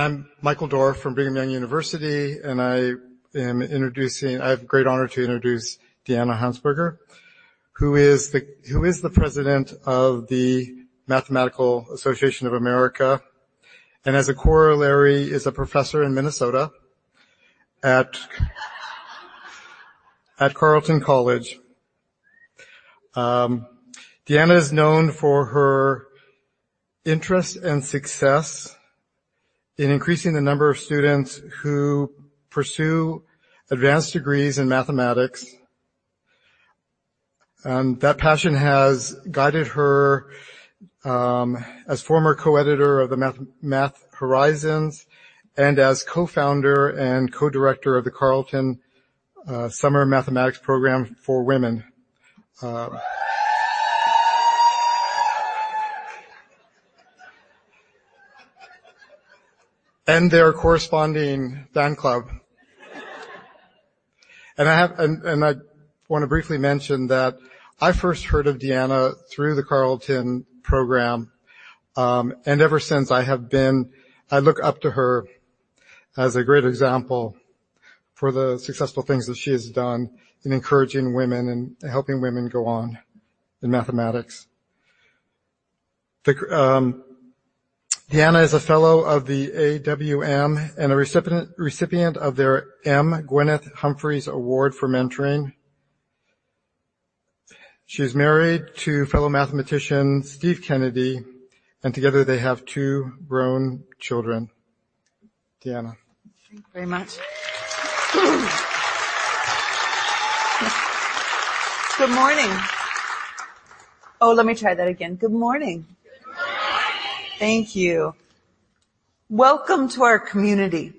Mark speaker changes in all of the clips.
Speaker 1: I'm Michael Dorff from Brigham Young University, and I am introducing... I have great honor to introduce Deanna Haunsperger, who is the who is the president of the Mathematical Association of America, and as a corollary, is a professor in Minnesota at at Carleton College. Um, Deanna is known for her interest and success in increasing the number of students who pursue advanced degrees in mathematics. And that passion has guided her um, as former co-editor of the Math Horizons and as co-founder and co-director of the Carleton uh, Summer Mathematics Program for Women. Um, And their corresponding fan club. And I have, and, and I want to briefly mention that I first heard of Deanna through the Carleton program, um, and ever since I have been... I look up to her as a great example for the successful things that she has done in encouraging women and helping women go on in mathematics. Um, Deanna is a fellow of the AWM and a recipient of their M. Gwyneth Humphreys Award for Mentoring. She's married to fellow mathematician Steve Kennedy, and together they have two grown children. Deanna.
Speaker 2: Thank you very much. Good morning. Oh, let me try that again. Good morning. Thank you. Welcome to our community.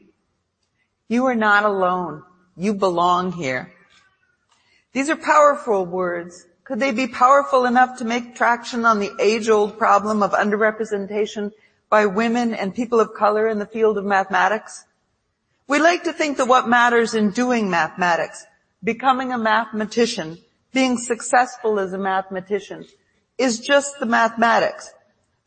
Speaker 2: You are not alone. You belong here. These are powerful words. Could they be powerful enough to make traction on the age-old problem of underrepresentation by women and people of color in the field of mathematics? We like to think that what matters in doing mathematics, becoming a mathematician, being successful as a mathematician, is just the mathematics.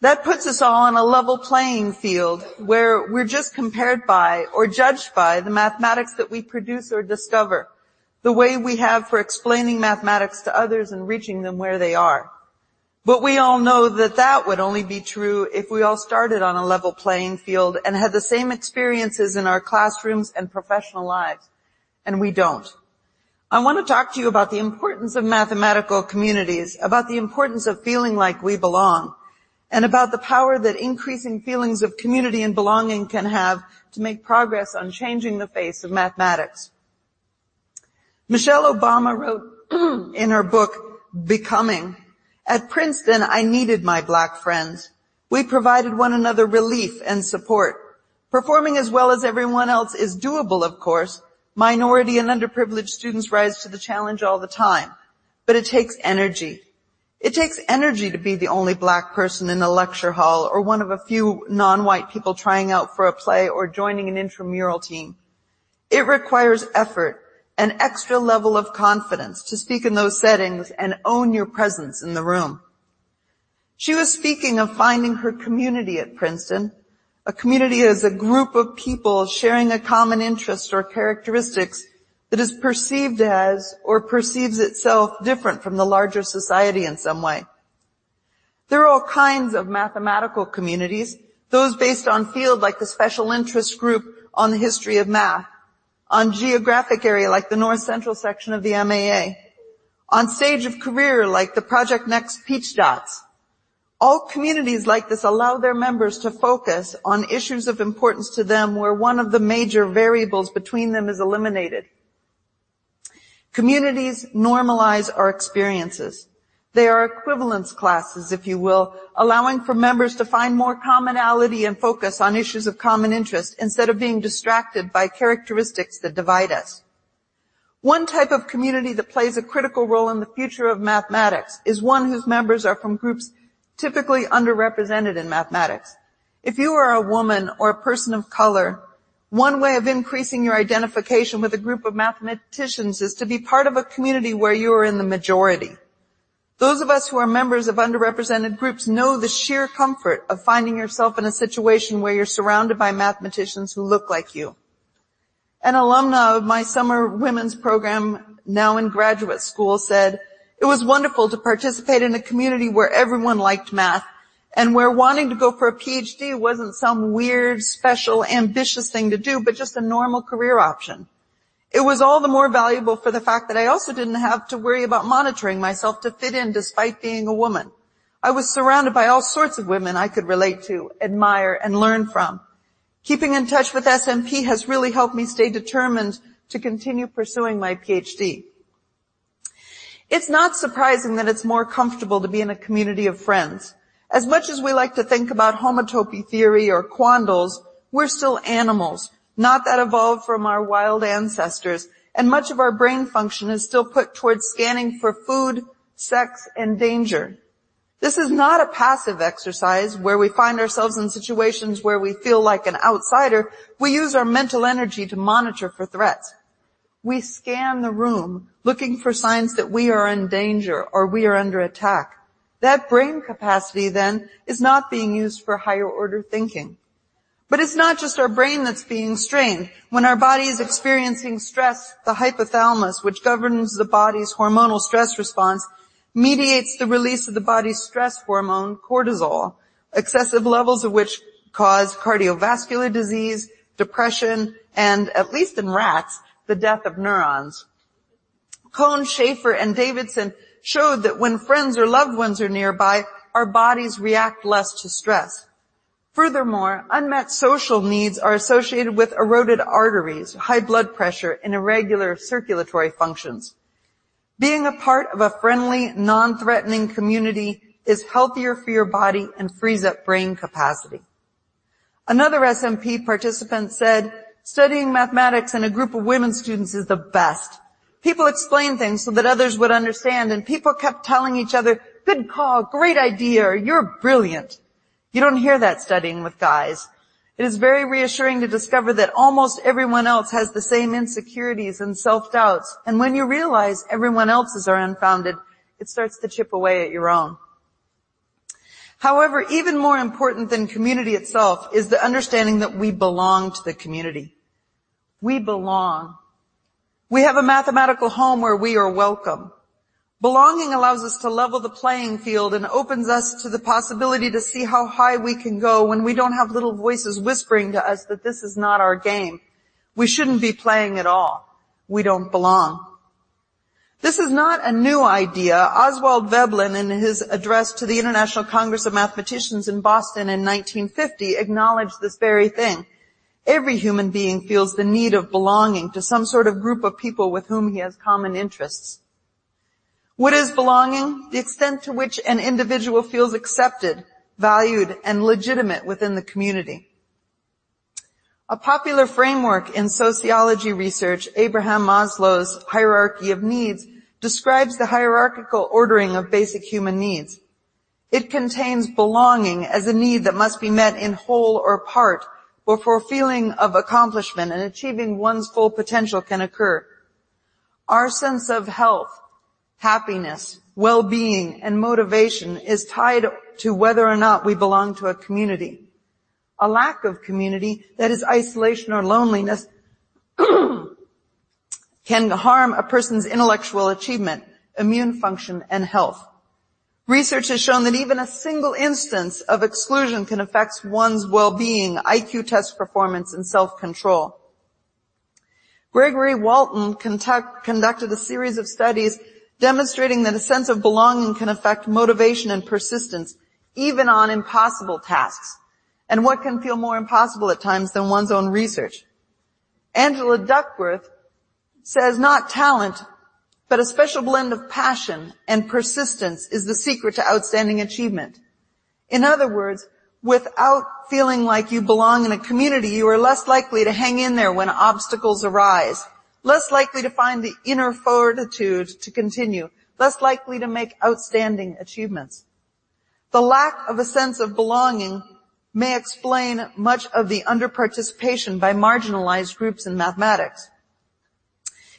Speaker 2: That puts us all on a level playing field, where we're just compared by or judged by the mathematics that we produce or discover, the way we have for explaining mathematics to others and reaching them where they are. But we all know that that would only be true if we all started on a level playing field and had the same experiences in our classrooms and professional lives, and we don't. I want to talk to you about the importance of mathematical communities, about the importance of feeling like we belong, and about the power that increasing feelings of community and belonging can have to make progress on changing the face of mathematics. Michelle Obama wrote in her book, Becoming, "At Princeton, I needed my Black friends. We provided one another relief and support. Performing as well as everyone else is doable, of course. Minority and underprivileged students rise to the challenge all the time, but it takes energy. It takes energy to be the only Black person in a lecture hall or one of a few non-white people trying out for a play or joining an intramural team. It requires effort, an extra level of confidence to speak in those settings and own your presence in the room." She was speaking of finding her community at Princeton. A community is a group of people sharing a common interest or characteristics that is perceived as or perceives itself different from the larger society in some way. There are all kinds of mathematical communities, those based on field, like the Special Interest Group on the History of Math, on geographic area, like the North Central section of the MAA, on stage of career, like the Project Next Peach Dots. All communities like this allow their members to focus on issues of importance to them, where one of the major variables between them is eliminated. Communities normalize our experiences. They are equivalence classes, if you will, allowing for members to find more commonality and focus on issues of common interest instead of being distracted by characteristics that divide us. One type of community that plays a critical role in the future of mathematics is one whose members are from groups typically underrepresented in mathematics. If you are a woman or a person of color, one way of increasing your identification with a group of mathematicians is to be part of a community where you are in the majority. Those of us who are members of underrepresented groups know the sheer comfort of finding yourself in a situation where you're surrounded by mathematicians who look like you. An alumna of my summer women's program, now in graduate school, said, it was wonderful to participate in a community where everyone liked math and where wanting to go for a PhD wasn't some weird, special, ambitious thing to do, but just a normal career option. It was all the more valuable for the fact that I also didn't have to worry about monitoring myself to fit in despite being a woman. I was surrounded by all sorts of women I could relate to, admire, and learn from. Keeping in touch with SMP has really helped me stay determined to continue pursuing my PhD. It's not surprising that it's more comfortable to be in a community of friends. As much as we like to think about homotopy theory or quandles, we're still animals not that evolved from our wild ancestors, and much of our brain function is still put towards scanning for food, sex, and danger. This is not a passive exercise where we find ourselves in situations where we feel like an outsider. We use our mental energy to monitor for threats. We scan the room looking for signs that we are in danger or we are under attack. That brain capacity then is not being used for higher order thinking. But it's not just our brain that's being strained. When our body is experiencing stress, the hypothalamus, which governs the body's hormonal stress response, mediates the release of the body's stress hormone, cortisol, excessive levels of which cause cardiovascular disease, depression, and, at least in rats, the death of neurons. Coan, Schaefer, and Davidson showed that when friends or loved ones are nearby, our bodies react less to stress. Furthermore, unmet social needs are associated with eroded arteries, high blood pressure, and irregular circulatory functions. Being a part of a friendly, non-threatening community is healthier for your body and frees up brain capacity. Another SMP participant said, studying mathematics in a group of women students is the best. People explain things so that others would understand and people kept telling each other, good call, great idea, you're brilliant. You don't hear that studying with guys. It is very reassuring to discover that almost everyone else has the same insecurities and self-doubts. And when you realize everyone else's are unfounded, it starts to chip away at your own. However, even more important than community itself is the understanding that we belong to the community. We belong. We have a mathematical home where we are welcome. Belonging allows us to level the playing field and opens us to the possibility to see how high we can go when we don't have little voices whispering to us that this is not our game. We shouldn't be playing at all. We don't belong. This is not a new idea. Oswald Veblen, in his address to the International Congress of Mathematicians in Boston in 1950, acknowledged this very thing. Every human being feels the need of belonging to some sort of group of people with whom he has common interests. What is belonging? The extent to which an individual feels accepted, valued, and legitimate within the community. A popular framework in sociology research, Abraham Maslow's hierarchy of needs, describes the hierarchical ordering of basic human needs. It contains belonging as a need that must be met in whole or part before feeling of accomplishment and achieving one's full potential can occur. Our sense of health, happiness, well-being, and motivation is tied to whether or not we belong to a community. A lack of community, that is isolation or loneliness, can harm a person's intellectual achievement, immune function, and health. Research has shown that even a single instance of exclusion can affect one's well-being, IQ test performance, and self-control. Gregory Walton conducted a series of studies demonstrating that a sense of belonging can affect motivation and persistence, even on impossible tasks. And what can feel more impossible at times than one's own research? Angela Duckworth says not talent, but a special blend of passion and persistence is the secret to outstanding achievement. In other words, without feeling like you belong in a community, you are less likely to hang in there when obstacles arise less likely to find the inner fortitude to continue, less likely to make outstanding achievements. The lack of a sense of belonging may explain much of the underparticipation by marginalized groups in mathematics.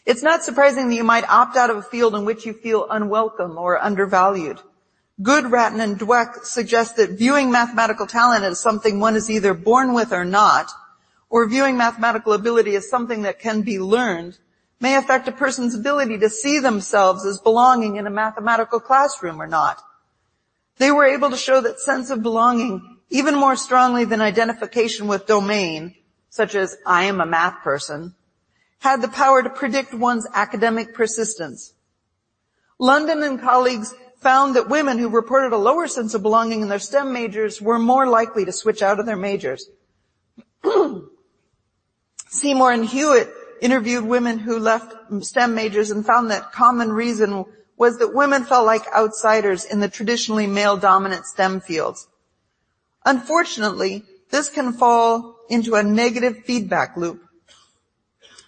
Speaker 2: It's not surprising that you might opt out of a field in which you feel unwelcome or undervalued. Good, Rattan, and Dweck suggest that viewing mathematical talent as something one is either born with or not, or viewing mathematical ability as something that can be learned, may affect a person's ability to see themselves as belonging in a mathematical classroom or not. They were able to show that sense of belonging even more strongly than identification with domain, such as I am a math person, had the power to predict one's academic persistence. London and colleagues found that women who reported a lower sense of belonging in their STEM majors were more likely to switch out of their majors. Seymour and Hewitt interviewed women who left STEM majors and found that common reason was that women felt like outsiders in the traditionally male-dominant STEM fields. Unfortunately, this can fall into a negative feedback loop.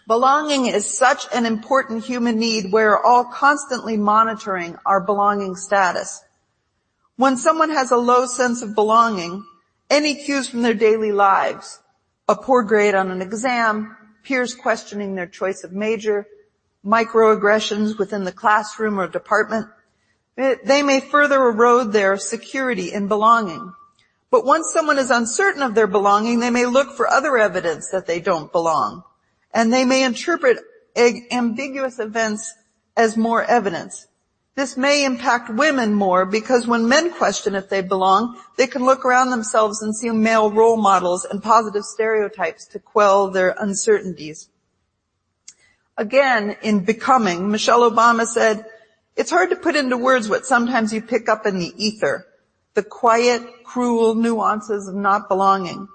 Speaker 2: Belonging is such an important human need. We're all constantly monitoring our belonging status. When someone has a low sense of belonging, any cues from their daily lives, a poor grade on an exam, peers questioning their choice of major, microaggressions within the classroom or department, eh, they may further erode their security in belonging. But once someone is uncertain of their belonging, they may look for other evidence that they don't belong and they may interpret ambiguous events as more evidence. This may impact women more because when men question if they belong, they can look around themselves and see male role models and positive stereotypes to quell their uncertainties. Again, in Becoming, Michelle Obama said, it's hard to put into words what sometimes you pick up in the ether, the quiet, cruel nuances of not belonging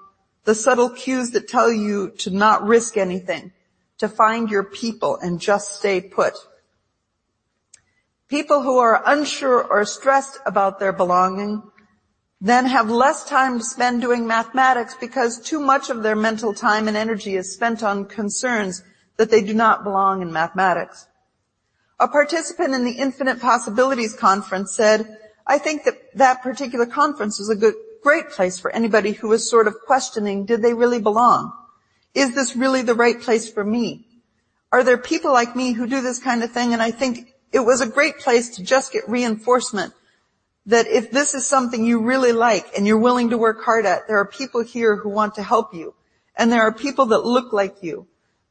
Speaker 2: the subtle cues that tell you to not risk anything, to find your people and just stay put. People who are unsure or stressed about their belonging then have less time to spend doing mathematics because too much of their mental time and energy is spent on concerns that they do not belong in mathematics. A participant in the Infinite Possibilities Conference said, I think that that particular conference was a good, great place for anybody who is sort of questioning, did they really belong? Is this really the right place for me? Are there people like me who do this kind of thing? And I think it was a great place to just get reinforcement that if this is something you really like and you're willing to work hard at, there are people here who want to help you. And there are people that look like you,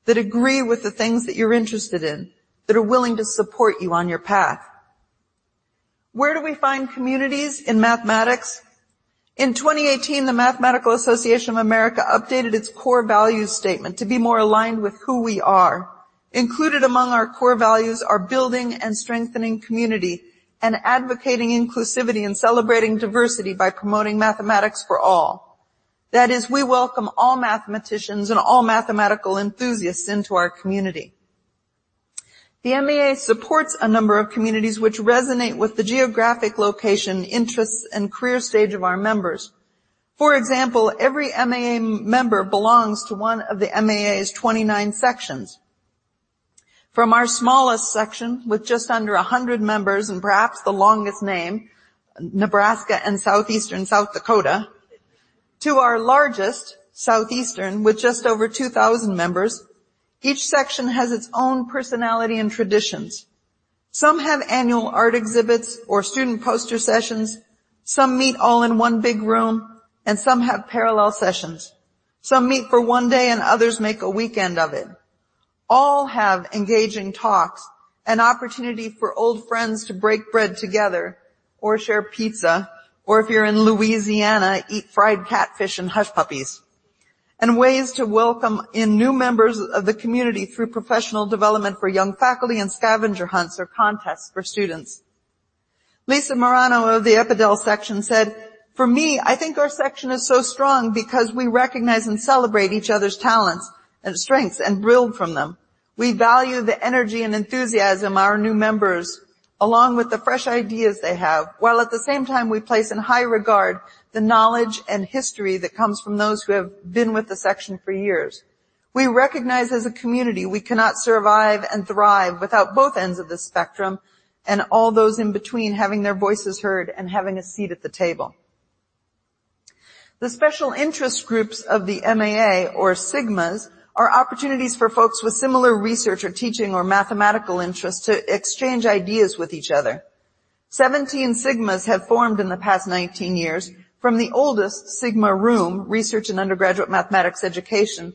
Speaker 2: that agree with the things that you're interested in, that are willing to support you on your path. Where do we find communities in mathematics? In 2018, the Mathematical Association of America updated its core values statement to be more aligned with who we are. Included among our core values are building and strengthening community and advocating inclusivity and celebrating diversity by promoting mathematics for all. That is, we welcome all mathematicians and all mathematical enthusiasts into our community. The MAA supports a number of communities which resonate with the geographic location, interests, and career stage of our members. For example, every MAA member belongs to one of the MAA's 29 sections. From our smallest section, with just under 100 members and perhaps the longest name, Nebraska and Southeastern South Dakota, to our largest, Southeastern, with just over 2,000 members, each section has its own personality and traditions. Some have annual art exhibits or student poster sessions. Some meet all in one big room and some have parallel sessions. Some meet for one day and others make a weekend of it. All have engaging talks, an opportunity for old friends to break bread together or share pizza, or if you're in Louisiana, eat fried catfish and hush puppies and ways to welcome in new members of the community through professional development for young faculty and scavenger hunts or contests for students. Lisa Marano of the EPaDel section said, for me, I think our section is so strong because we recognize and celebrate each other's talents and strengths and build from them. We value the energy and enthusiasm our new members along with the fresh ideas they have, while at the same time we place in high regard the knowledge and history that comes from those who have been with the section for years. We recognize as a community we cannot survive and thrive without both ends of the spectrum and all those in between having their voices heard and having a seat at the table. The special interest groups of the MAA or SIGMAs are opportunities for folks with similar research or teaching or mathematical interests to exchange ideas with each other. 17 Sigmas have formed in the past 19 years, from the oldest, Sigma RUME, Research and Undergraduate Mathematics Education,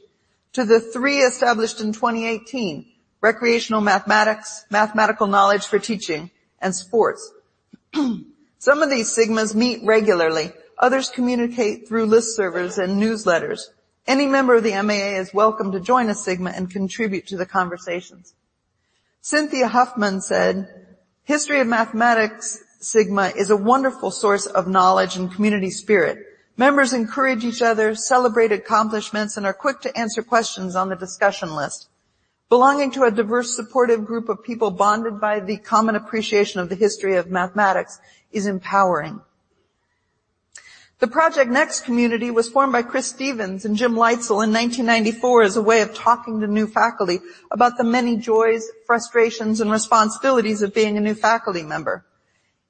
Speaker 2: to the three established in 2018, Recreational Mathematics, Mathematical Knowledge for Teaching, and Sports. Some of these Sigmas meet regularly. Others communicate through list servers and newsletters. Any member of the MAA is welcome to join a Sigma and contribute to the conversations. Cynthia Huffman said, history of mathematics Sigma is a wonderful source of knowledge and community spirit. Members encourage each other, celebrate accomplishments, and are quick to answer questions on the discussion list. Belonging to a diverse, supportive group of people bonded by the common appreciation of the history of mathematics is empowering. The Project Next community was formed by Chris Stevens and Jim Leitzel in 1994 as a way of talking to new faculty about the many joys, frustrations, and responsibilities of being a new faculty member.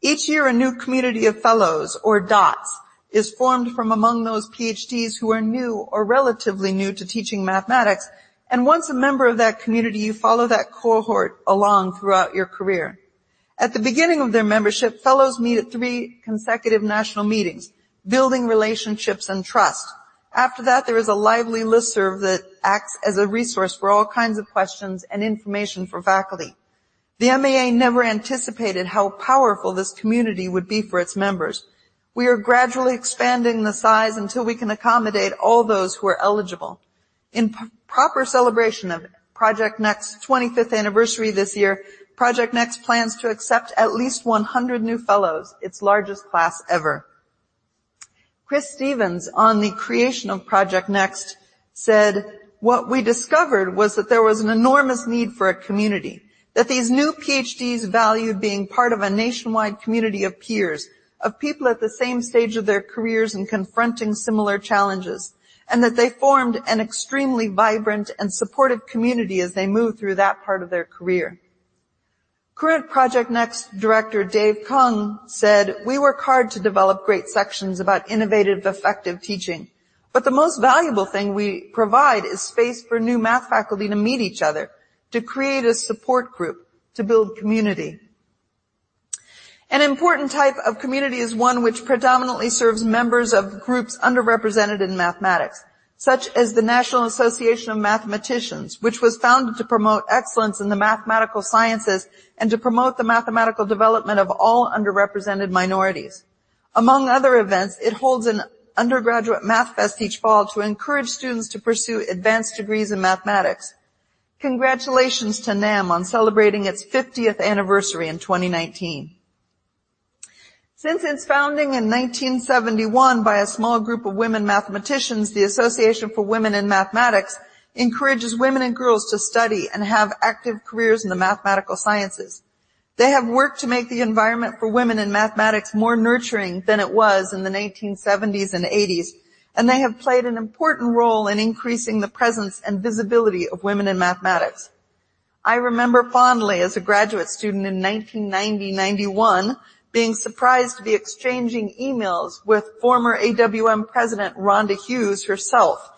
Speaker 2: Each year, a new community of fellows, or DOTS, is formed from among those PhDs who are new or relatively new to teaching mathematics, and once a member of that community, you follow that cohort along throughout your career. At the beginning of their membership, fellows meet at three consecutive national meetings, building relationships and trust. After that, there is a lively listserv that acts as a resource for all kinds of questions and information for faculty. The MAA never anticipated how powerful this community would be for its members. We are gradually expanding the size until we can accommodate all those who are eligible. In proper celebration of Project NEXT's 25th anniversary this year, Project Next plans to accept at least 100 new fellows, its largest class ever. Chris Stevens on the creation of Project Next said, what we discovered was that there was an enormous need for a community, that these new PhDs valued being part of a nationwide community of peers, of people at the same stage of their careers and confronting similar challenges, and that they formed an extremely vibrant and supportive community as they moved through that part of their career. Current Project Next director Dave Kung said, we work hard to develop great sections about innovative, effective teaching. But the most valuable thing we provide is space for new math faculty to meet each other, to create a support group, to build community. An important type of community is one which predominantly serves members of groups underrepresented in mathematics such as the National Association of Mathematicians, which was founded to promote excellence in the mathematical sciences and to promote the mathematical development of all underrepresented minorities. Among other events, it holds an undergraduate math fest each fall to encourage students to pursue advanced degrees in mathematics. Congratulations to NAM on celebrating its 50th anniversary in 2019. Since its founding in 1971 by a small group of women mathematicians, the Association for Women in Mathematics encourages women and girls to study and have active careers in the mathematical sciences. They have worked to make the environment for women in mathematics more nurturing than it was in the 1970s and 80s, and they have played an important role in increasing the presence and visibility of women in mathematics. I remember fondly as a graduate student in 1990-91 being surprised to be exchanging emails with former AWM president Rhonda Hughes herself.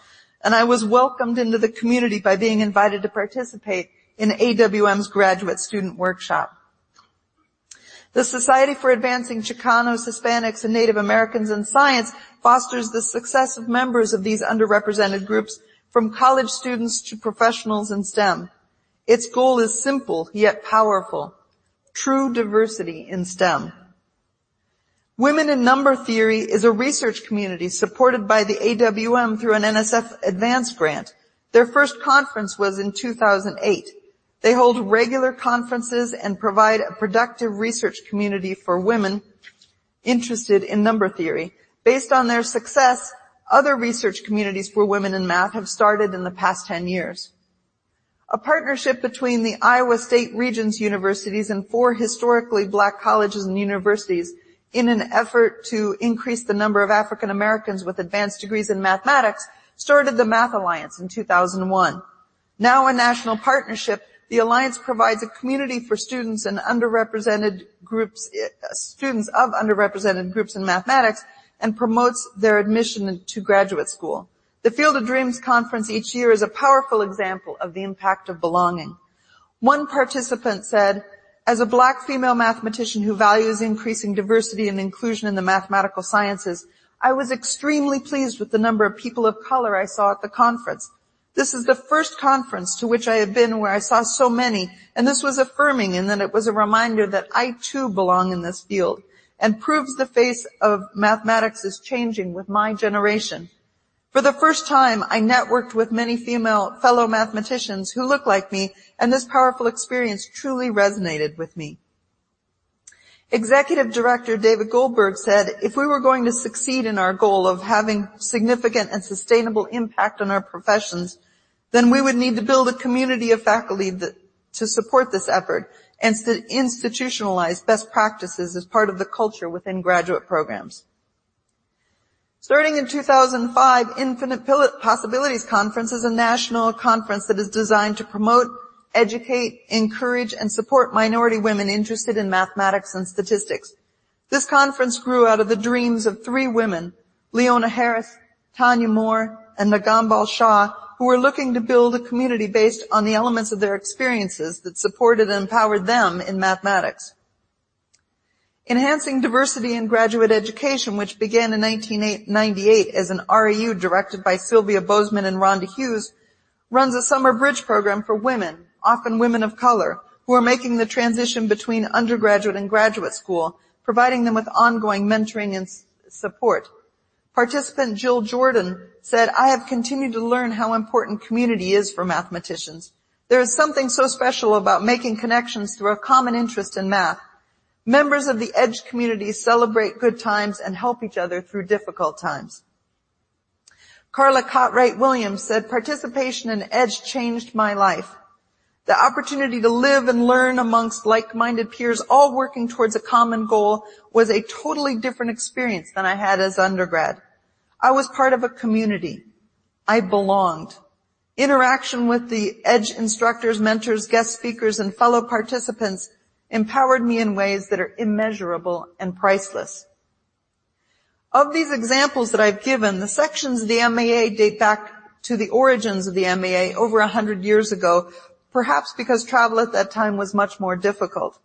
Speaker 2: And I was welcomed into the community by being invited to participate in AWM's graduate student workshop. The Society for Advancing Chicanos, Hispanics, and Native Americans in Science fosters the success of members of these underrepresented groups from college students to professionals in STEM. Its goal is simple yet powerful. True diversity in STEM. Women in Number Theory is a research community supported by the AWM through an NSF Advance grant. Their first conference was in 2008. They hold regular conferences and provide a productive research community for women interested in number theory. Based on their success, other research communities for women in math have started in the past 10 years. A partnership between the Iowa State Regents universities and four historically black colleges and universities in an effort to increase the number of African Americans with advanced degrees in mathematics, started the Math Alliance in 2001. Now a national partnership, the Alliance provides a community for students and underrepresented groups, eh, students of underrepresented groups in mathematics and promotes their admission to graduate school. The Field of Dreams conference each year is a powerful example of the impact of belonging. One participant said, as a black female mathematician who values increasing diversity and inclusion in the mathematical sciences, I was extremely pleased with the number of people of color I saw at the conference. This is the first conference to which I have been where I saw so many, and this was affirming in that it was a reminder that I too belong in this field, and proves the face of mathematics is changing with my generation. For the first time, I networked with many female fellow mathematicians who look like me, and this powerful experience truly resonated with me. Executive Director David Goldberg said, if we were going to succeed in our goal of having significant and sustainable impact on our professions, then we would need to build a community of faculty to support this effort and to institutionalize best practices as part of the culture within graduate programs. Starting in 2005, Infinite Possibilities Conference is a national conference that is designed to promote educate, encourage, and support minority women interested in mathematics and statistics. This conference grew out of the dreams of three women, Leona Harris, Tanya Moore, and Nagambal Shah, who were looking to build a community based on the elements of their experiences that supported and empowered them in mathematics. Enhancing Diversity in Graduate Education, which began in 1998 as an REU directed by Sylvia Bozeman and Rhonda Hughes, runs a summer bridge program for women often women of color, who are making the transition between undergraduate and graduate school, providing them with ongoing mentoring and support. Participant Jill Jordan said, I have continued to learn how important community is for mathematicians. There is something so special about making connections through a common interest in math. Members of the EDGE community celebrate good times and help each other through difficult times. Carla Cotwright Williams said, participation in EDGE changed my life. The opportunity to live and learn amongst like-minded peers, all working towards a common goal, was a totally different experience than I had as undergrad. I was part of a community. I belonged. Interaction with the EDGE instructors, mentors, guest speakers, and fellow participants empowered me in ways that are immeasurable and priceless. Of these examples that I've given, the sections of the MAA date back to the origins of the MAA over a hundred years ago perhaps because travel at that time was much more difficult.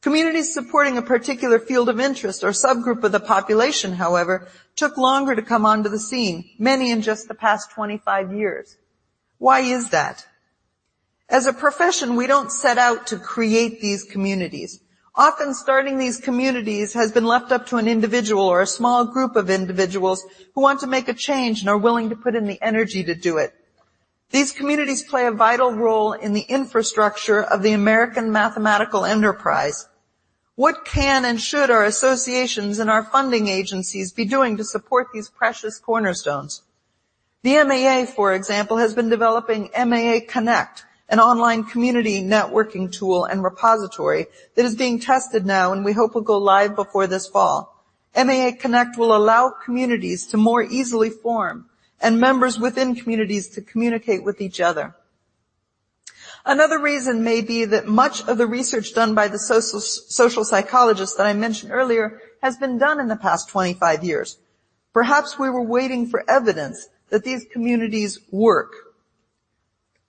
Speaker 2: Communities supporting a particular field of interest or subgroup of the population, however, took longer to come onto the scene, many in just the past 25 years. Why is that? As a profession, we don't set out to create these communities. Often starting these communities has been left up to an individual or a small group of individuals who want to make a change and are willing to put in the energy to do it. These communities play a vital role in the infrastructure of the American mathematical enterprise. What can and should our associations and our funding agencies be doing to support these precious cornerstones? The MAA, for example, has been developing MAA Connect, an online community networking tool and repository that is being tested now and we hope will go live before this fall. MAA Connect will allow communities to more easily form and members within communities to communicate with each other. Another reason may be that much of the research done by the social, social psychologists that I mentioned earlier has been done in the past 25 years. Perhaps we were waiting for evidence that these communities work.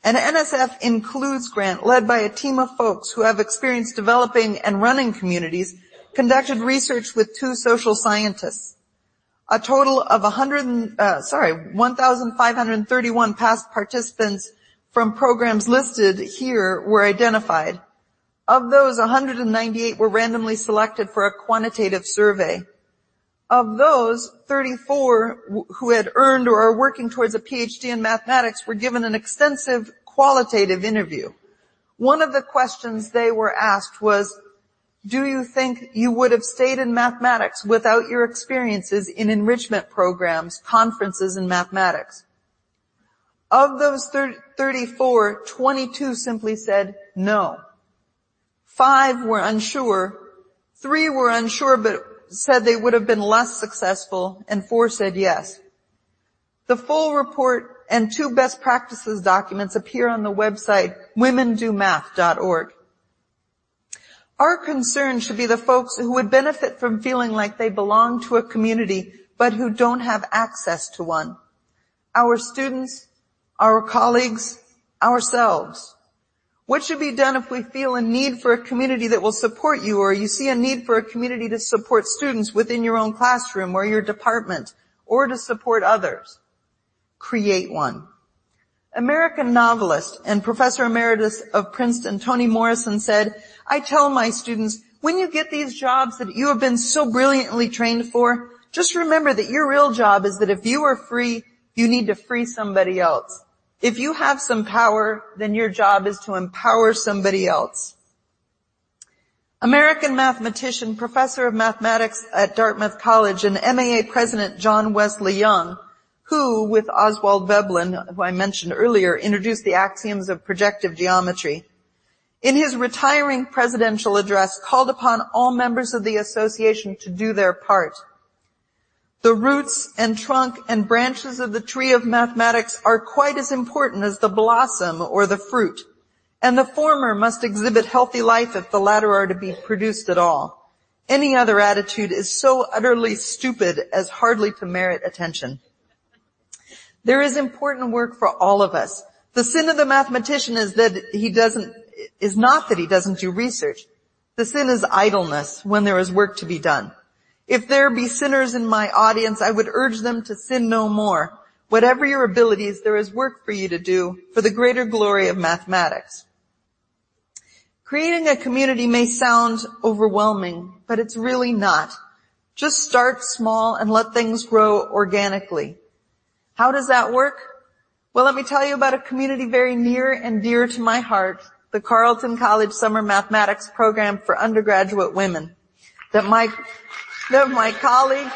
Speaker 2: An NSF Includes grant led by a team of folks who have experience developing and running communities conducted research with two social scientists. A total of 100, uh, sorry, 1,531 past participants from programs listed here were identified. Of those, 198 were randomly selected for a quantitative survey. Of those, 34 who had earned or are working towards a PhD in mathematics were given an extensive qualitative interview. One of the questions they were asked was, do you think you would have stayed in mathematics without your experiences in enrichment programs, conferences in mathematics? Of those 34, 22 simply said no. Five were unsure. Three were unsure but said they would have been less successful and four said yes. The full report and two best practices documents appear on the website womendomath.org. Our concern should be the folks who would benefit from feeling like they belong to a community, but who don't have access to one. our students, our colleagues, ourselves? What should be done if we feel a need for a community that will support you, or you see a need for a community to support students within your own classroom or your department, or to support others? Create one. American novelist and professor emeritus of Princeton, Toni Morrison said, I tell my students, when you get these jobs that you have been so brilliantly trained for, just remember that your real job is that if you are free, you need to free somebody else. If you have some power, then your job is to empower somebody else. American mathematician, professor of mathematics at Dartmouth College, and MAA president John Wesley Young, who, with Oswald Veblen, who I mentioned earlier, introduced the axioms of projective geometry, in his retiring presidential address called upon all members of the association to do their part. The roots and trunk and branches of the tree of mathematics are quite as important as the blossom or the fruit, and the former must exhibit healthy life if the latter are to be produced at all. Any other attitude is so utterly stupid as hardly to merit attention. There is important work for all of us. The sin of the mathematician is that he doesn't, is not that he doesn't do research. The sin is idleness when there is work to be done. If there be sinners in my audience, I would urge them to sin no more. Whatever your abilities, there is work for you to do for the greater glory of mathematics. Creating a community may sound overwhelming, but it's really not. Just start small and let things grow organically. How does that work? Well, let me tell you about a community very near and dear to my heart, the Carleton College Summer Mathematics Program for undergraduate women that my that my colleague,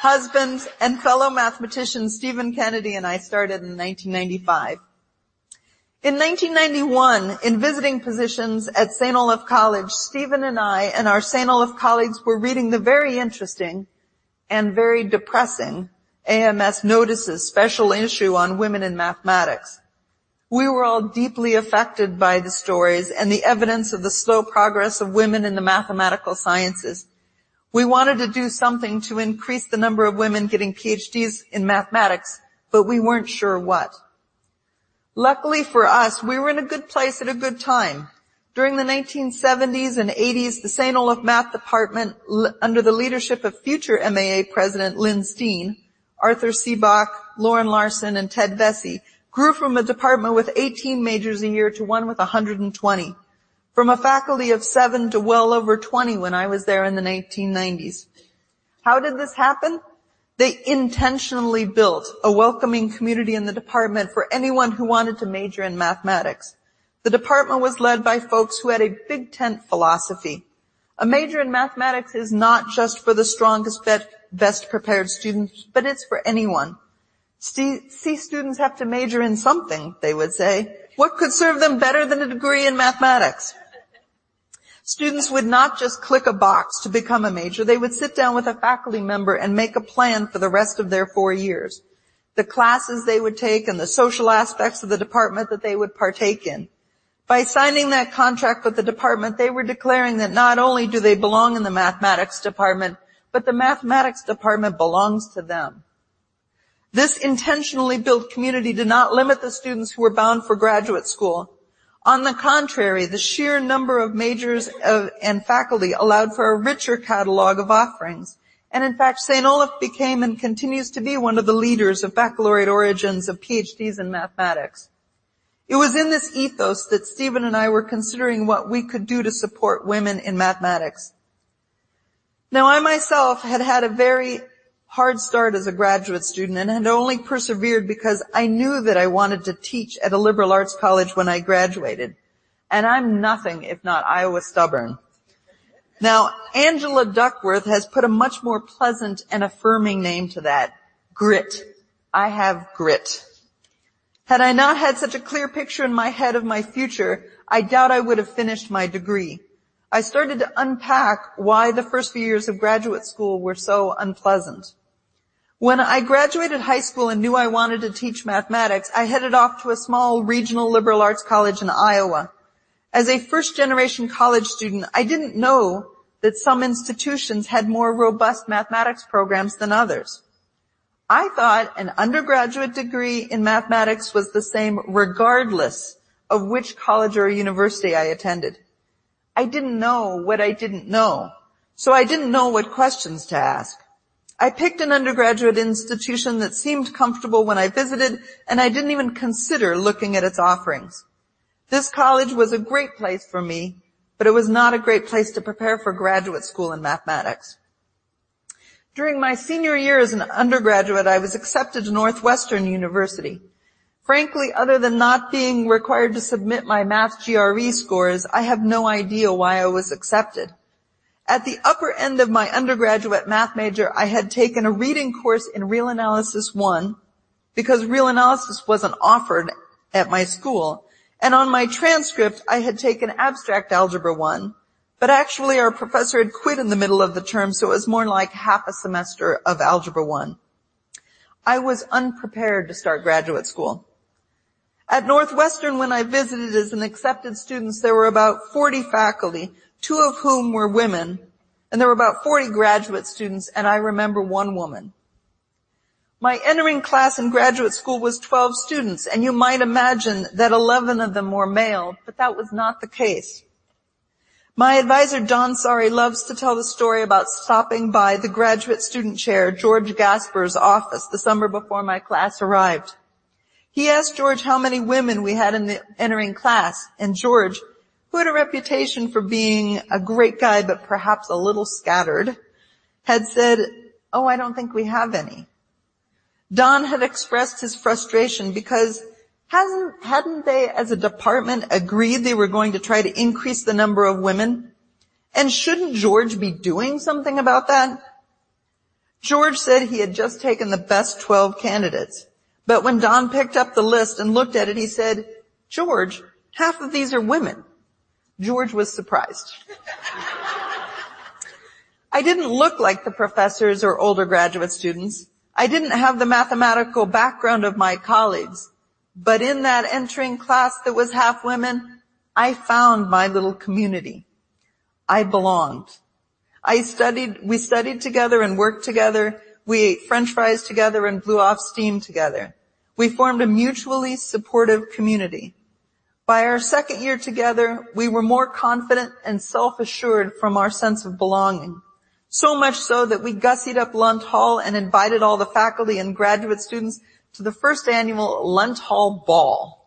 Speaker 2: husband, and fellow mathematician Stephen Kennedy and I started in 1995. In 1991, in visiting positions at St. Olaf College, Stephen and I and our St. Olaf colleagues were reading the very interesting and very depressing AMS Notices special issue on women in mathematics. We were all deeply affected by the stories and the evidence of the slow progress of women in the mathematical sciences. We wanted to do something to increase the number of women getting PhDs in mathematics, but we weren't sure what. Luckily for us, we were in a good place at a good time. During the 1970s and 80s, the St. Olaf Math Department, under the leadership of future MAA President Lynn Steen, Arthur Seebach, Loren Larson, and Ted Vessey, grew from a department with 18 majors a year to one with 120 from a faculty of seven to well over 20 when I was there in the 1990s. How did this happen? They intentionally built a welcoming community in the department for anyone who wanted to major in mathematics. The department was led by folks who had a big tent philosophy. A major in mathematics is not just for the strongest, best prepared students, but it's for anyone. See, students have to major in something, they would say. What could serve them better than a degree in mathematics? Students would not just click a box to become a major. They would sit down with a faculty member and make a plan for the rest of their four years. The classes they would take and the social aspects of the department that they would partake in. By signing that contract with the department, they were declaring that not only do they belong in the mathematics department, but the mathematics department belongs to them. This intentionally built community did not limit the students who were bound for graduate school. On the contrary, the sheer number of majors uh, and faculty allowed for a richer catalog of offerings. And in fact, St. Olaf became and continues to be one of the leaders of baccalaureate origins of PhDs in mathematics. It was in this ethos that Stephen and I were considering what we could do to support women in mathematics. Now I myself had had a very hard start as a graduate student and had only persevered because I knew that I wanted to teach at a liberal arts college when I graduated. And I'm nothing if not Iowa stubborn. Now, Angela Duckworth has put a much more pleasant and affirming name to that. Grit. I have grit. Had I not had such a clear picture in my head of my future, I doubt I would have finished my degree. I started to unpack why the first few years of graduate school were so unpleasant. When I graduated high school and knew I wanted to teach mathematics, I headed off to a small regional liberal arts college in Iowa. As a first generation college student, I didn't know that some institutions had more robust mathematics programs than others. I thought an undergraduate degree in mathematics was the same regardless of which college or university I attended. I didn't know what I didn't know, so I didn't know what questions to ask. I picked an undergraduate institution that seemed comfortable when I visited, and I didn't even consider looking at its offerings. This college was a great place for me, but it was not a great place to prepare for graduate school in mathematics. During my senior year as an undergraduate, I was accepted to Northwestern University. Frankly, other than not being required to submit my math GRE scores, I have no idea why I was accepted. At the upper end of my undergraduate math major, I had taken a reading course in Real Analysis 1 because Real Analysis wasn't offered at my school. And on my transcript, I had taken Abstract Algebra 1, but actually our professor had quit in the middle of the term, so it was more like half a semester of Algebra 1. I was unprepared to start graduate school. At Northwestern, when I visited as an accepted student, there were about 40 faculty two of whom were women, and there were about 40 graduate students, and I remember one woman. My entering class in graduate school was 12 students, and you might imagine that 11 of them were male, but that was not the case. My advisor, Don Saari, loves to tell the story about stopping by the graduate student chair, George Gasper's office the summer before my class arrived. He asked George how many women we had in the entering class, and George, who had a reputation for being a great guy but perhaps a little scattered, had said, oh, I don't think we have any. Don had expressed his frustration because hasn't, hadn't they as a department agreed they were going to try to increase the number of women? And shouldn't George be doing something about that? George said he had just taken the best 12 candidates. But when Don picked up the list and looked at it, he said, George, half of these are women. George was surprised. I didn't look like the professors or older graduate students. I didn't have the mathematical background of my colleagues. But in that entering class that was half women, I found my little community. I belonged. I studied, we studied together and worked together. We ate french fries together and blew off steam together. We formed a mutually supportive community. By our second year together, we were more confident and self-assured from our sense of belonging. So much so that we gussied up Lunt Hall and invited all the faculty and graduate students to the first annual Lunt Hall Ball.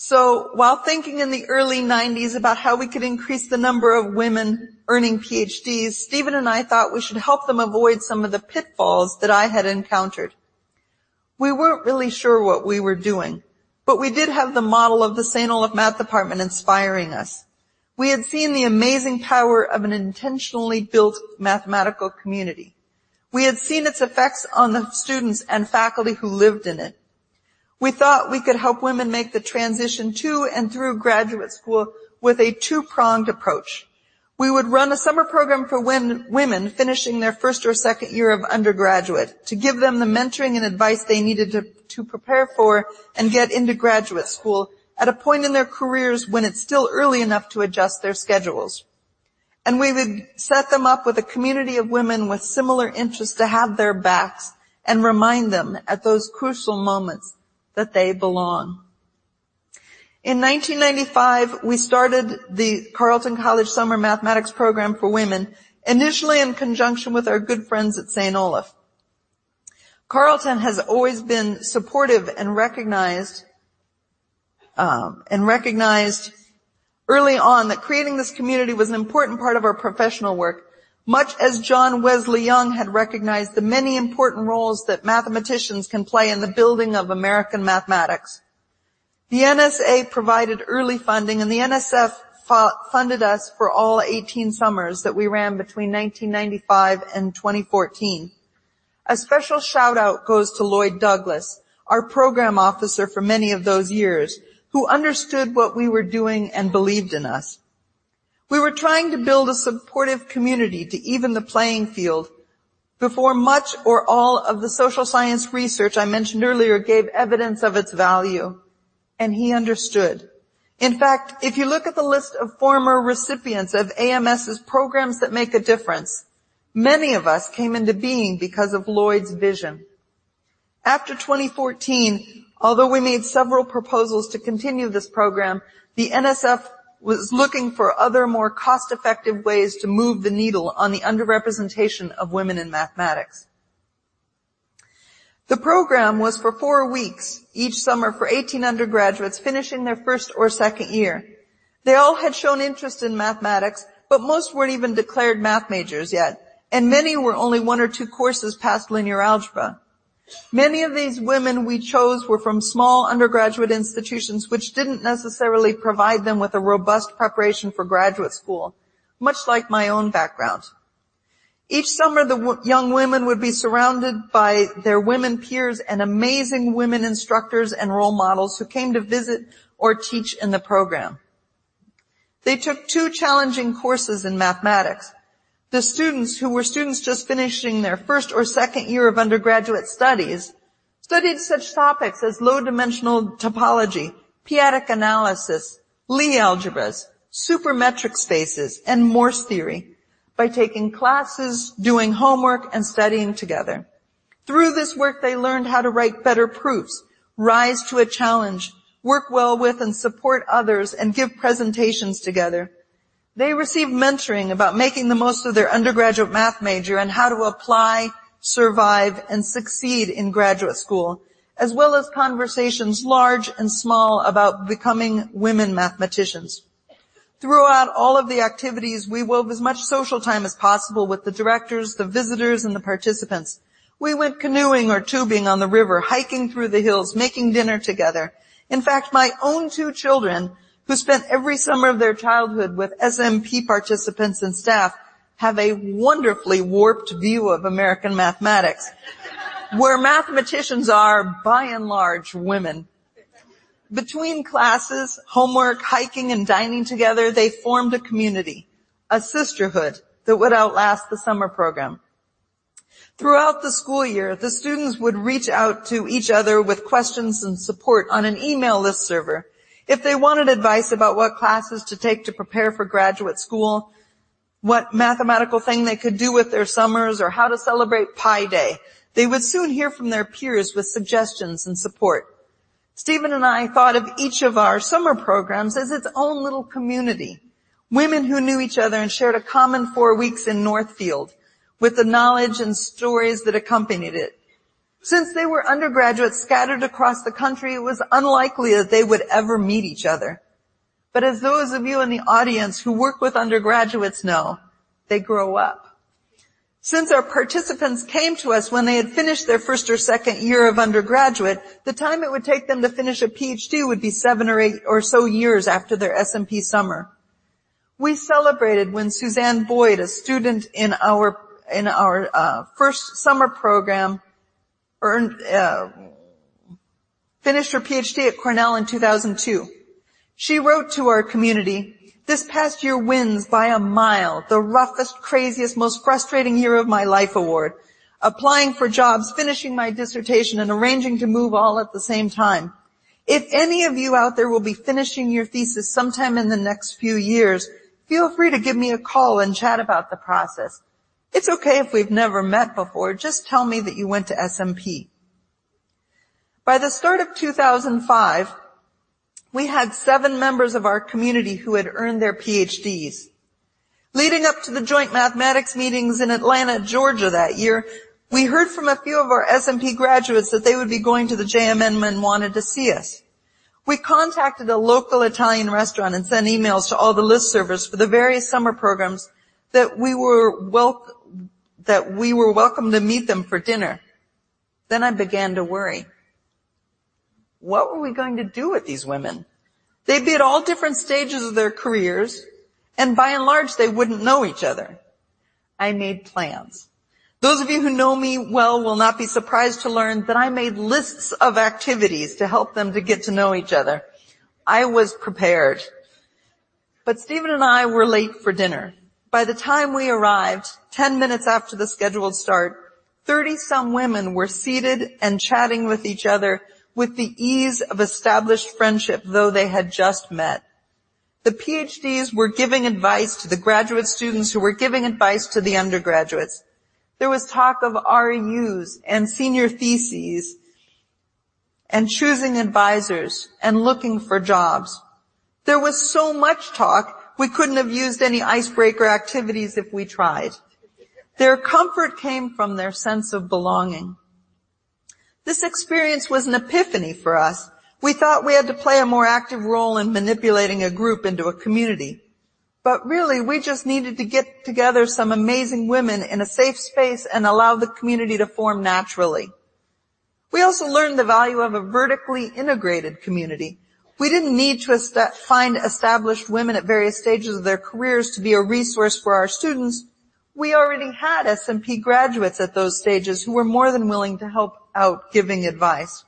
Speaker 2: So while thinking in the early 90s about how we could increase the number of women earning PhDs, Stephen and I thought we should help them avoid some of the pitfalls that I had encountered. We weren't really sure what we were doing. But we did have the model of the St. Olaf Math Department inspiring us. We had seen the amazing power of an intentionally built mathematical community. We had seen its effects on the students and faculty who lived in it. We thought we could help women make the transition to and through graduate school with a two-pronged approach. We would run a summer program for women finishing their first or second year of undergraduate to give them the mentoring and advice they needed to, prepare for and get into graduate school at a point in their careers when it's still early enough to adjust their schedules. And we would set them up with a community of women with similar interests to have their backs and remind them at those crucial moments that they belong. In 1995, we started the Carleton College Summer Mathematics Program for Women, initially in conjunction with our good friends at St. Olaf. Carleton has always been supportive and recognized um, and recognized early on that creating this community was an important part of our professional work, much as John Wesley Young had recognized the many important roles that mathematicians can play in the building of American mathematics. The NSA provided early funding and the NSF funded us for all 18 summers that we ran between 1995 and 2014. A special shout out goes to Lloyd Douglas, our program officer for many of those years, who understood what we were doing and believed in us. We were trying to build a supportive community to even the playing field before much or all of the social science research I mentioned earlier gave evidence of its value and he understood. In fact, if you look at the list of former recipients of AMS's programs that make a difference, Many of us came into being because of Lloyd's vision. After 2014, although we made several proposals to continue this program, the NSF was looking for other more cost-effective ways to move the needle on the underrepresentation of women in mathematics. The program was for four weeks each summer for 18 undergraduates finishing their first or second year. They all had shown interest in mathematics, but most weren't even declared math majors yet, and many were only one or two courses past linear algebra. Many of these women we chose were from small undergraduate institutions which didn't necessarily provide them with a robust preparation for graduate school, much like my own background. Each summer, the young women would be surrounded by their women peers and amazing women instructors and role models who came to visit or teach in the program. They took two challenging courses in mathematics. The students who were students just finishing their first or second year of undergraduate studies studied such topics as low dimensional topology, p-adic analysis, Lie algebras, supermetric spaces, and Morse theory by taking classes, doing homework, and studying together. Through this work, they learned how to write better proofs, rise to a challenge, work well with and support others, and give presentations together. They received mentoring about making the most of their undergraduate math major and how to apply, survive, and succeed in graduate school, as well as conversations large and small about becoming women mathematicians. Throughout all of the activities, we wove as much social time as possible with the directors, the visitors, and the participants. We went canoeing or tubing on the river, hiking through the hills, making dinner together. In fact, my own two children, who spent every summer of their childhood with SMP participants and staff, have a wonderfully warped view of American mathematics, where mathematicians are, by and large, women. Between classes, homework, hiking, and dining together, they formed a community, a sisterhood that would outlast the summer program. Throughout the school year, the students would reach out to each other with questions and support on an email list server. If they wanted advice about what classes to take to prepare for graduate school, what mathematical thing they could do with their summers, or how to celebrate Pi Day, they would soon hear from their peers with suggestions and support. Stephen and I thought of each of our summer programs as its own little community. Women who knew each other and shared a common four weeks in Northfield with the knowledge and stories that accompanied it. Since they were undergraduates scattered across the country, it was unlikely that they would ever meet each other. But as those of you in the audience who work with undergraduates know, they grow up. Since our participants came to us when they had finished their first or second year of undergraduate, the time it would take them to finish a PhD would be seven or eight or so years after their SMP summer. We celebrated when Suzanne Boyd, a student in our in our uh, first summer program, Uh, finished her PhD at Cornell in 2002. She wrote to our community, this past year wins by a mile the roughest, craziest, most frustrating year of my life award. Applying for jobs, finishing my dissertation, and arranging to move all at the same time. If any of you out there will be finishing your thesis sometime in the next few years, feel free to give me a call and chat about the process. It's okay if we've never met before. Just tell me that you went to SMP. By the start of 2005, we had seven members of our community who had earned their PhDs. Leading up to the joint mathematics meetings in Atlanta, Georgia that year, we heard from a few of our SMP graduates that they would be going to the JMM and wanted to see us. We contacted a local Italian restaurant and sent emails to all the list servers for the various summer programs that we were wel- that we were welcome to meet them for dinner. Then I began to worry what were we going to do with these women? They'd be at all different stages of their careers, and by and large, they wouldn't know each other. I made plans. Those of you who know me well will not be surprised to learn that I made lists of activities to help them to get to know each other. I was prepared. But Stephen and I were late for dinner. By the time we arrived, 10 minutes after the scheduled start, 30 some women were seated and chatting with each other with the ease of established friendship, though they had just met. The PhDs were giving advice to the graduate students who were giving advice to the undergraduates. There was talk of REUs and senior theses and choosing advisors and looking for jobs. There was so much talk, we couldn't have used any icebreaker activities if we tried. Their comfort came from their sense of belonging. This experience was an epiphany for us. We thought we had to play a more active role in manipulating a group into a community. But really, we just needed to get together some amazing women in a safe space and allow the community to form naturally. We also learned the value of a vertically integrated community. We didn't need to find established women at various stages of their careers to be a resource for our students. We already had SMP graduates at those stages who were more than willing to help out giving advice.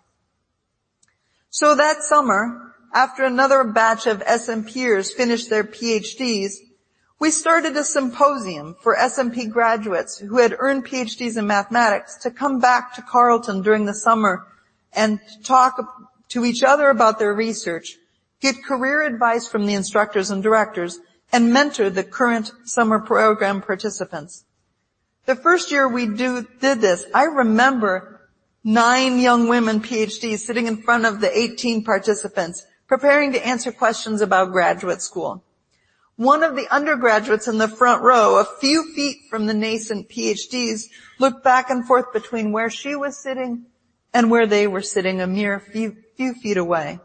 Speaker 2: So that summer, after another batch of SMPers finished their PhDs, we started a symposium for SMP graduates who had earned PhDs in mathematics to come back to Carleton during the summer and talk to each other about their research, get career advice from the instructors and directors, and mentor the current summer program participants. The first year we do, did this, I remember nine young women PhDs sitting in front of the 18 participants preparing to answer questions about graduate school. One of the undergraduates in the front row, a few feet from the nascent PhDs, looked back and forth between where she was sitting and where they were sitting a mere few, few feet away.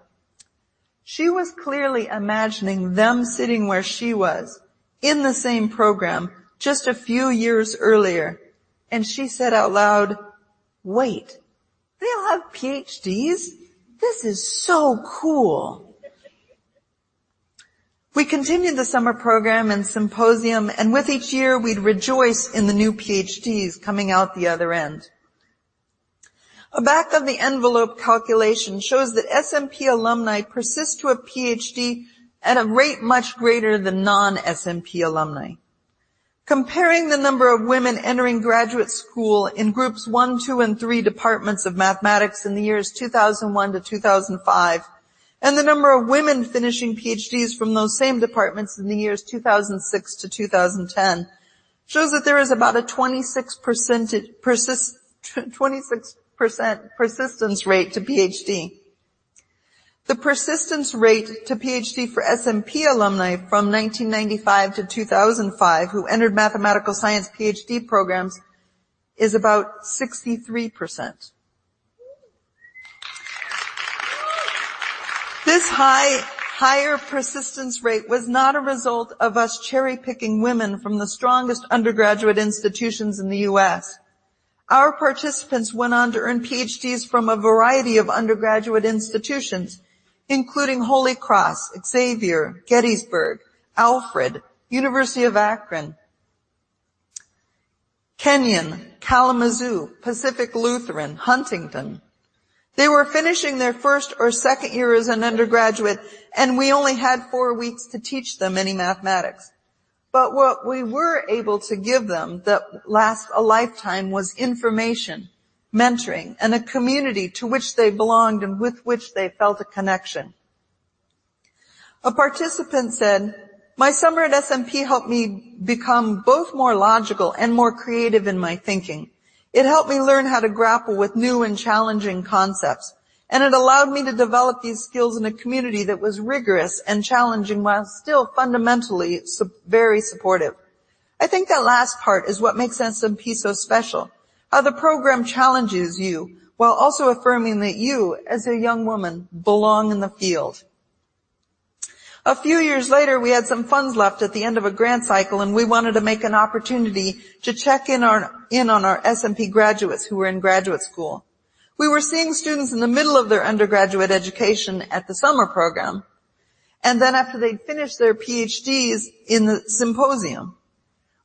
Speaker 2: She was clearly imagining them sitting where she was in the same program just a few years earlier. And she said out loud, wait, they all have PhDs? This is so cool. We continued the summer program and symposium, and with each year we'd rejoice in the new PhDs coming out the other end. A back of the envelope calculation shows that SMP alumni persist to a PhD at a rate much greater than non-SMP alumni. Comparing the number of women entering graduate school in groups 1, 2, and 3 departments of mathematics in the years 2001 to 2005, and the number of women finishing PhDs from those same departments in the years 2006 to 2010, shows that there is about a 26 persist, 26% persistence rate to PhD. The persistence rate to PhD for SMP alumni from 1995 to 2005 who entered mathematical science PhD programs is about 63%. This high, higher persistence rate was not a result of us cherry picking women from the strongest undergraduate institutions in the U.S. Our participants went on to earn PhDs from a variety of undergraduate institutions, including Holy Cross, Xavier, Gettysburg, Alfred, University of Akron, Kenyon, Kalamazoo, Pacific Lutheran, Huntington. They were finishing their first or second year as an undergraduate, and we only had four weeks to teach them any mathematics. But what we were able to give them that lasts a lifetime was information mentoring, and a community to which they belonged and with which they felt a connection. A participant said, my summer at SMP helped me become both more logical and more creative in my thinking. It helped me learn how to grapple with new and challenging concepts. And it allowed me to develop these skills in a community that was rigorous and challenging while still fundamentally very supportive. I think that last part is what makes SMP so special. How the program challenges you while also affirming that you, as a young woman, belong in the field. A few years later, we had some funds left at the end of a grant cycle and we wanted to make an opportunity to check in, our, in on our SMP graduates who were in graduate school. We were seeing students in the middle of their undergraduate education at the summer program, and then after they'd finished their PhDs in the symposium.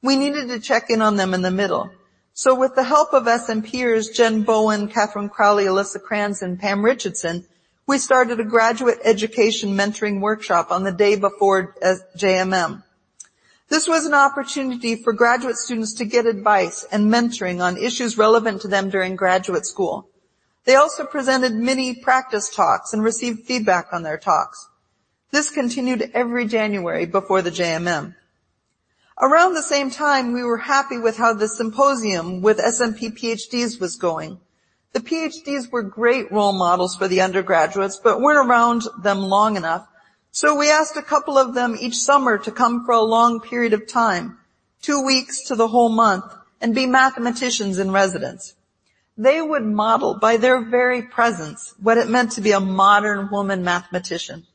Speaker 2: We needed to check in on them in the middle. So with the help of SMPers, Jen Bowen, Catherine Crowley, Alissa Crans, and Pam Richardson, we started a graduate education mentoring workshop on the day before JMM. This was an opportunity for graduate students to get advice and mentoring on issues relevant to them during graduate school. They also presented mini practice talks and received feedback on their talks. This continued every January before the JMM. Around the same time, we were happy with how the symposium with SMP PhDs was going. The PhDs were great role models for the undergraduates, but weren't around them long enough. So we asked a couple of them each summer to come for a long period of time, two weeks to the whole month, and be mathematicians in residence. They would model by their very presence what it meant to be a modern woman mathematician.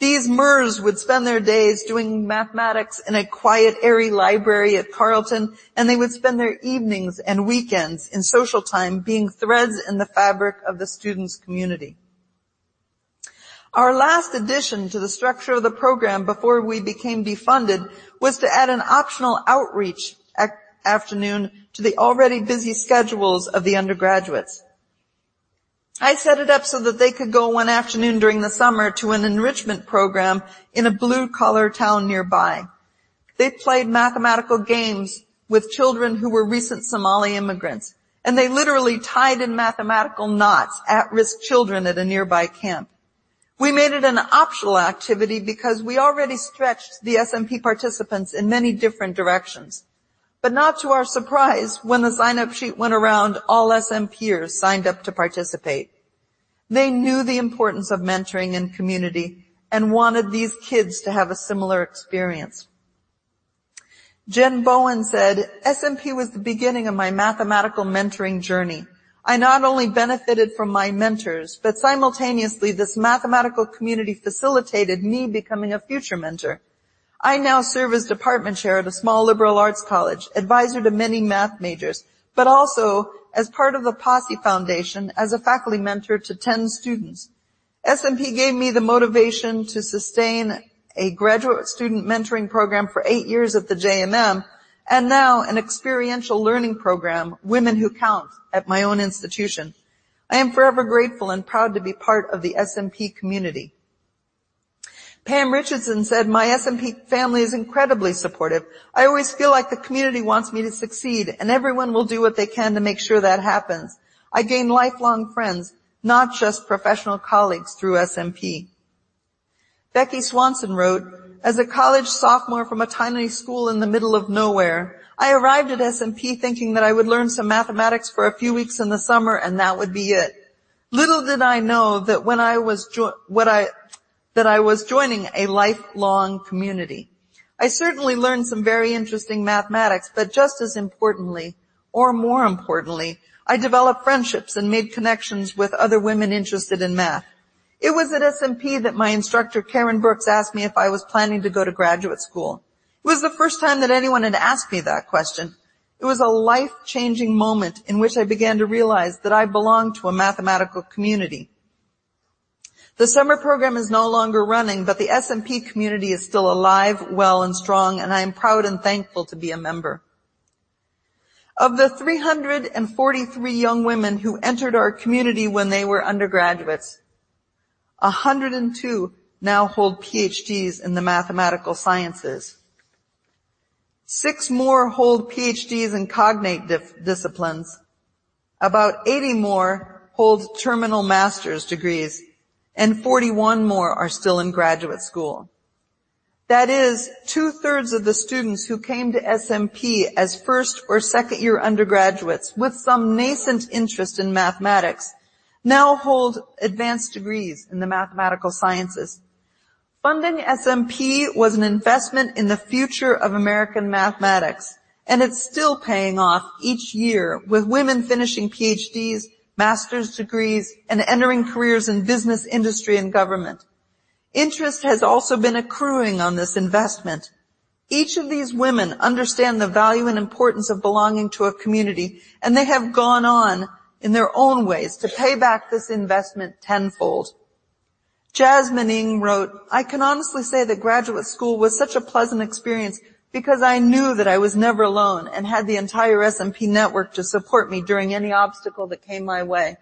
Speaker 2: These MERS would spend their days doing mathematics in a quiet, airy library at Carleton, and they would spend their evenings and weekends in social time being threads in the fabric of the students' community. Our last addition to the structure of the program before we became defunded was to add an optional outreach afternoon to the already busy schedules of the undergraduates. I set it up so that they could go one afternoon during the summer to an enrichment program in a blue-collar town nearby. They played mathematical games with children who were recent Somali immigrants, and they literally tied in mathematical knots at-risk children at a nearby camp. We made it an optional activity because we already stretched the SMP participants in many different directions. But not to our surprise, when the sign-up sheet went around, all SMPers signed up to participate. They knew the importance of mentoring and community and wanted these kids to have a similar experience. Jen Bowen said, SMP was the beginning of my mathematical mentoring journey. I not only benefited from my mentors, but simultaneously this mathematical community facilitated me becoming a future mentor. I now serve as department chair at a small liberal arts college, advisor to many math majors, but also as part of the Posse Foundation as a faculty mentor to 10 students. SMP gave me the motivation to sustain a graduate student mentoring program for eight years at the JMM, and now an experiential learning program, Women Who Count, at my own institution. I am forever grateful and proud to be part of the SMP community. Pam Richardson said, my SMP family is incredibly supportive. I always feel like the community wants me to succeed and everyone will do what they can to make sure that happens. I gain lifelong friends, not just professional colleagues through SMP. Becky Swanson wrote, as a college sophomore from a tiny school in the middle of nowhere, I arrived at SMP thinking that I would learn some mathematics for a few weeks in the summer and that would be it. Little did I know that when I was what I that I was joining a lifelong community. I certainly learned some very interesting mathematics, but just as importantly, or more importantly, I developed friendships and made connections with other women interested in math. It was at SMP that my instructor, Karen Brooks, asked me if I was planning to go to graduate school. It was the first time that anyone had asked me that question. It was a life-changing moment in which I began to realize that I belonged to a mathematical community. The summer program is no longer running, but the SMP community is still alive, well, and strong, and I am proud and thankful to be a member. Of the 343 young women who entered our community when they were undergraduates, 102 now hold PhDs in the mathematical sciences. Six more hold PhDs in cognate disciplines. About 80 more hold terminal master's degrees and 41 more are still in graduate school. That is, two-thirds of the students who came to SMP as first or second year undergraduates with some nascent interest in mathematics now hold advanced degrees in the mathematical sciences. Funding SMP was an investment in the future of American mathematics, and it's still paying off each year with women finishing PhDs master's degrees, and entering careers in business, industry, and government. Interest has also been accruing on this investment. Each of these women understand the value and importance of belonging to a community, and they have gone on in their own ways to pay back this investment tenfold. Jasmine Ng wrote, I can honestly say that graduate school was such a pleasant experience because I knew that I was never alone and had the entire SMP network to support me during any obstacle that came my way.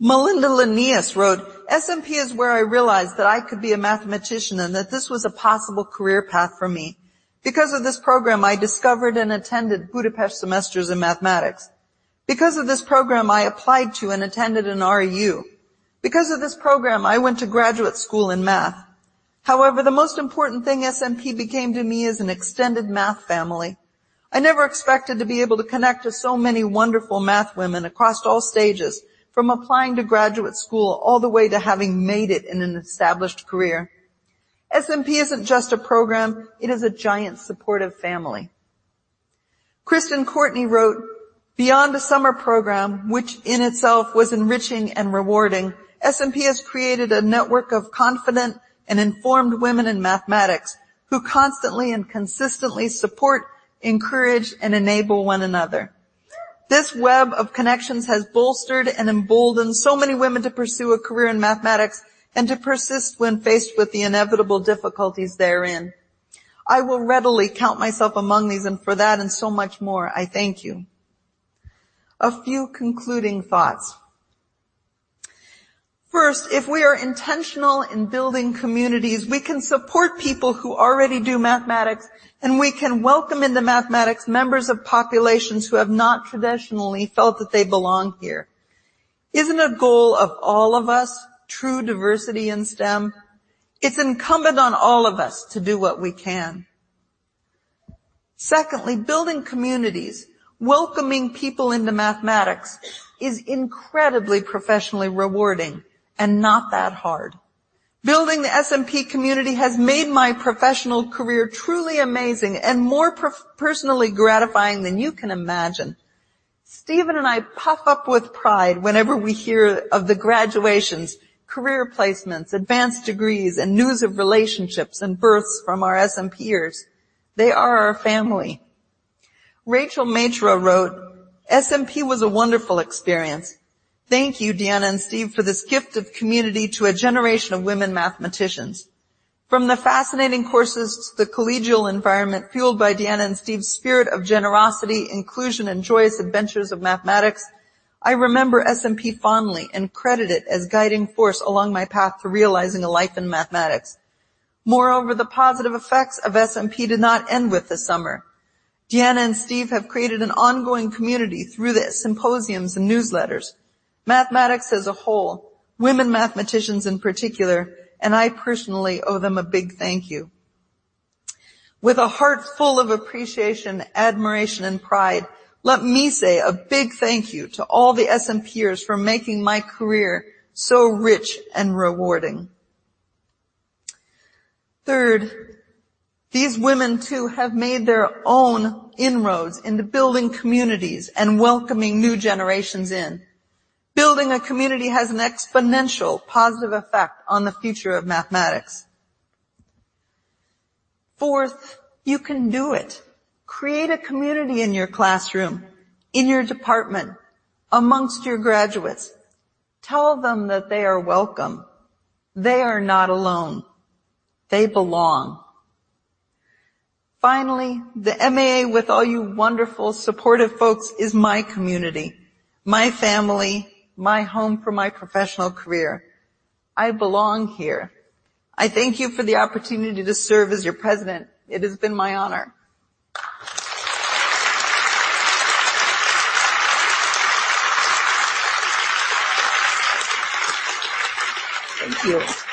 Speaker 2: Melinda Lanius wrote, SMP is where I realized that I could be a mathematician and that this was a possible career path for me. Because of this program, I discovered and attended Budapest semesters in mathematics. Because of this program, I applied to and attended an REU. Because of this program, I went to graduate school in math. However, the most important thing SMP became to me is an extended math family. I never expected to be able to connect to so many wonderful math women across all stages, from applying to graduate school all the way to having made it in an established career. SMP isn't just a program, it is a giant supportive family. Kristen Courtney wrote, beyond a summer program, which in itself was enriching and rewarding, SMP has created a network of confident and informed women in mathematics who constantly and consistently support, encourage, and enable one another. This web of connections has bolstered and emboldened so many women to pursue a career in mathematics and to persist when faced with the inevitable difficulties therein. I will readily count myself among these and for that and so much more, I thank you. A few concluding thoughts. First, if we are intentional in building communities, we can support people who already do mathematics and we can welcome into mathematics members of populations who have not traditionally felt that they belong here. Isn't a goal of all of us true diversity in STEM? It's incumbent on all of us to do what we can. Secondly, building communities, welcoming people into mathematics is incredibly professionally rewarding and not that hard. Building the SMP community has made my professional career truly amazing and more personally gratifying than you can imagine. Stephen and I puff up with pride whenever we hear of the graduations, career placements, advanced degrees, and news of relationships and births from our SMPers. They are our family. Rachel Matra wrote, SMP was a wonderful experience. Thank you, Deanna and Steve, for this gift of community to a generation of women mathematicians. From the fascinating courses to the collegial environment fueled by Deanna and Steve's spirit of generosity, inclusion, and joyous adventures of mathematics, I remember SMP fondly and credit it as guiding force along my path to realizing a life in mathematics. Moreover, the positive effects of SMP did not end with the summer. Deanna and Steve have created an ongoing community through the symposiums and newsletters mathematics as a whole, women mathematicians in particular, and I personally owe them a big thank you. With a heart full of appreciation, admiration, and pride, let me say a big thank you to all the SMPers for making my career so rich and rewarding. Third, these women too have made their own inroads into building communities and welcoming new generations in. Building a community has an exponential positive effect on the future of mathematics. Fourth, you can do it. Create a community in your classroom, in your department, amongst your graduates. Tell them that they are welcome. They are not alone. They belong. Finally, the MAA with all you wonderful, supportive folks is my community, my family, my home for my professional career. I belong here. I thank you for the opportunity to serve as your president. It has been my honor. Thank you.